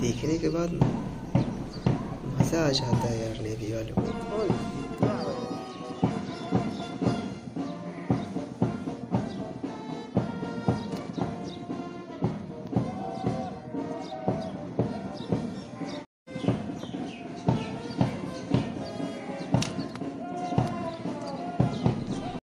देखने के बाद मज़ा आ जाता है यार नेवी वालों को